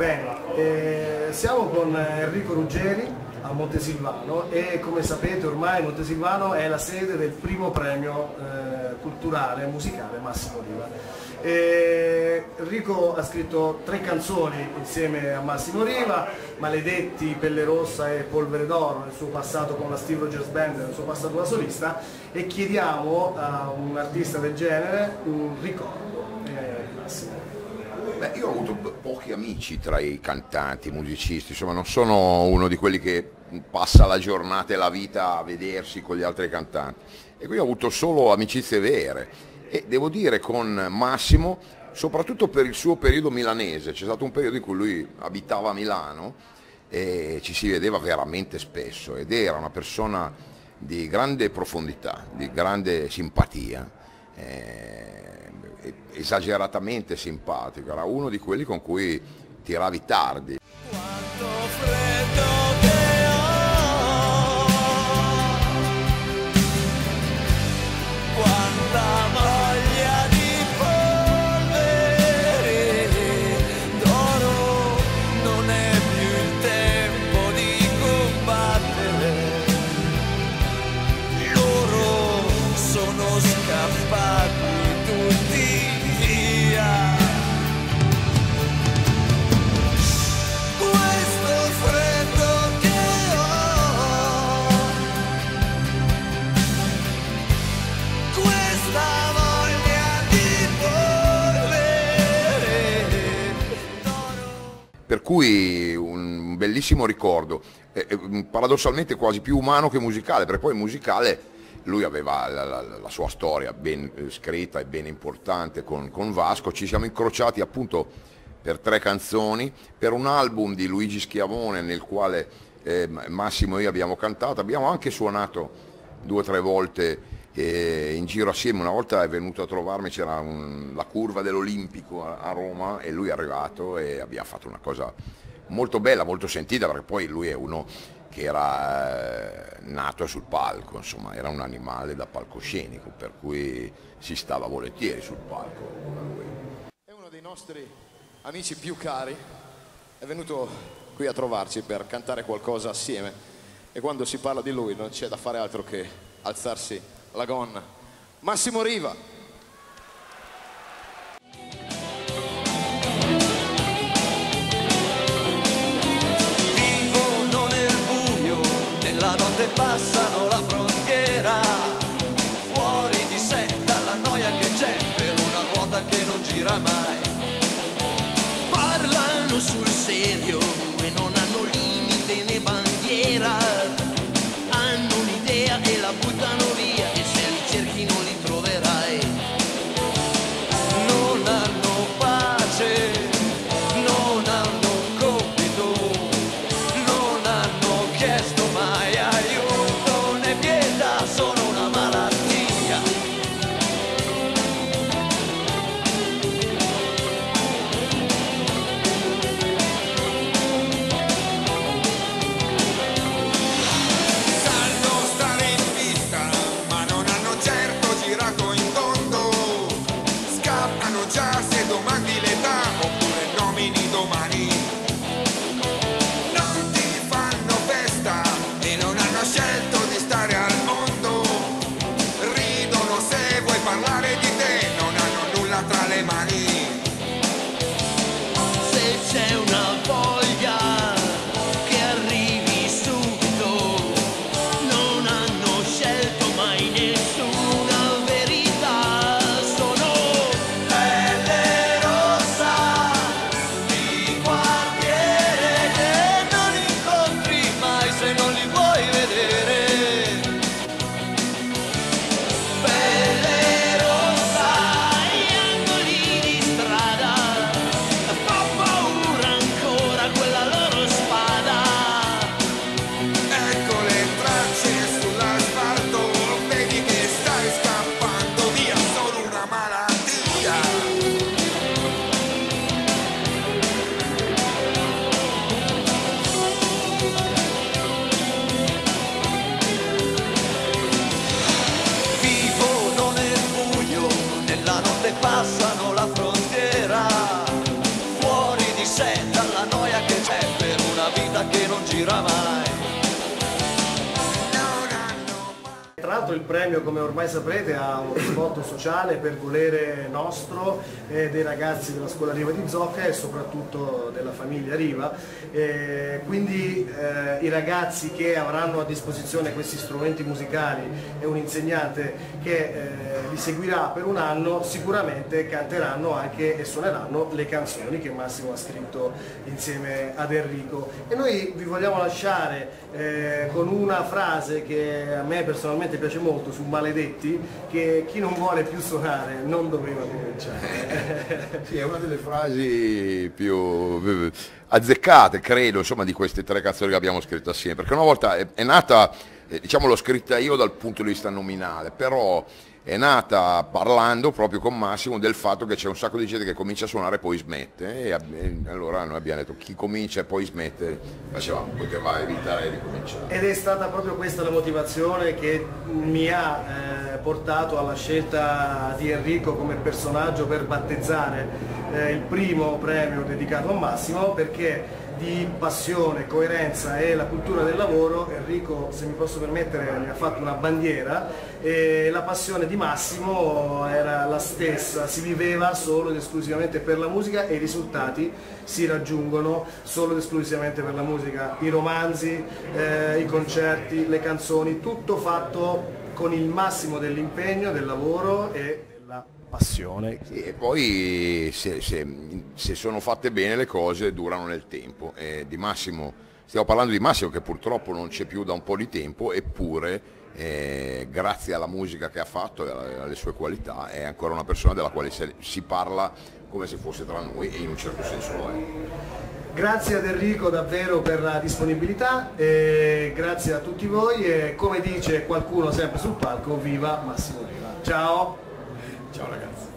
Bene, eh, siamo con Enrico Ruggeri a Montesilvano e come sapete ormai Montesilvano è la sede del primo premio eh, culturale musicale Massimo Riva. Eh, Enrico ha scritto tre canzoni insieme a Massimo Riva, Maledetti, Pelle Rossa e Polvere d'Oro, nel suo passato con la Steve Rogers Band, nel suo passato da solista e chiediamo a un artista del genere un ricordo. Eh. Beh, io ho avuto pochi amici tra i cantanti, i musicisti, insomma non sono uno di quelli che passa la giornata e la vita a vedersi con gli altri cantanti e qui ho avuto solo amicizie vere e devo dire con Massimo, soprattutto per il suo periodo milanese, c'è stato un periodo in cui lui abitava a Milano e ci si vedeva veramente spesso ed era una persona di grande profondità, di grande simpatia. Eh, esageratamente simpatico, era uno di quelli con cui tiravi tardi. Cui un bellissimo ricordo, eh, eh, paradossalmente quasi più umano che musicale, perché poi musicale lui aveva la, la, la sua storia ben eh, scritta e ben importante con, con, Vasco, ci siamo incrociati appunto per tre canzoni, per un album di Luigi Schiavone nel quale eh, Massimo e io abbiamo cantato, abbiamo anche suonato due o tre volte eh, in giro assieme, una volta è venuto a trovarmi, c'era un, la curva dell'Olimpico a, a, Roma e lui è arrivato e abbiamo fatto una cosa molto bella, molto sentita perché poi lui è uno che era eh, nato sul palco, insomma era un animale da palcoscenico per cui si stava volentieri sul palco. È uno dei nostri amici più cari, è venuto qui a trovarci per cantare qualcosa assieme e quando si parla di lui non c'è da fare altro che alzarsi la gonna. Massimo Riva. Vivono nel buio, nella notte passano la frontiera, dato il premio, come ormai saprete, a uno sport sociale per volere nostro eh, dei ragazzi della scuola Riva di Zocca e soprattutto della famiglia Riva. Eh, quindi eh, i ragazzi che avranno a disposizione questi strumenti musicali e un insegnante che eh, li seguirà per un anno sicuramente canteranno anche e suoneranno le canzoni che Massimo ha scritto insieme ad Enrico. E noi vi vogliamo lasciare eh, con una frase che a me personalmente piace molto su Maledetti, che chi non vuole più suonare non doveva cominciare. sì, è una delle frasi più eh, azzeccate, credo, insomma, di queste tre canzoni che abbiamo scritto assieme, perché una volta è, è nata, eh, diciamo l'ho scritta io dal punto di vista nominale, però è nata parlando proprio con Massimo del fatto che c'è un sacco di gente che comincia a suonare e poi smette e, allora noi abbiamo detto chi comincia e poi smette facevamo, poteva evitare di cominciare. Ed è stata proprio questa la motivazione che mi ha eh, portato alla scelta di Enrico come personaggio per battezzare eh, il primo premio dedicato a Massimo perché di passione, coerenza e la cultura del lavoro, Enrico se mi posso permettere ne ha fatto una bandiera e la passione di Massimo era la stessa, si viveva solo ed esclusivamente per la musica e i risultati si raggiungono solo ed esclusivamente per la musica, i romanzi, eh, i concerti, le canzoni, tutto fatto con il massimo dell'impegno, del lavoro e della passione. Sì, e poi se, se, se, sono fatte bene le cose durano nel tempo. E di Massimo, stiamo parlando di Massimo che purtroppo non c'è più da un po' di tempo, eppure eh, grazie alla musica che ha fatto e alle sue qualità è ancora una persona della quale si parla come se fosse tra noi e in un certo senso lo è. Grazie ad Enrico davvero per la disponibilità e grazie a tutti voi e come dice qualcuno sempre sul palco, viva Massimo Riva. Ciao! Ciao ragazzi.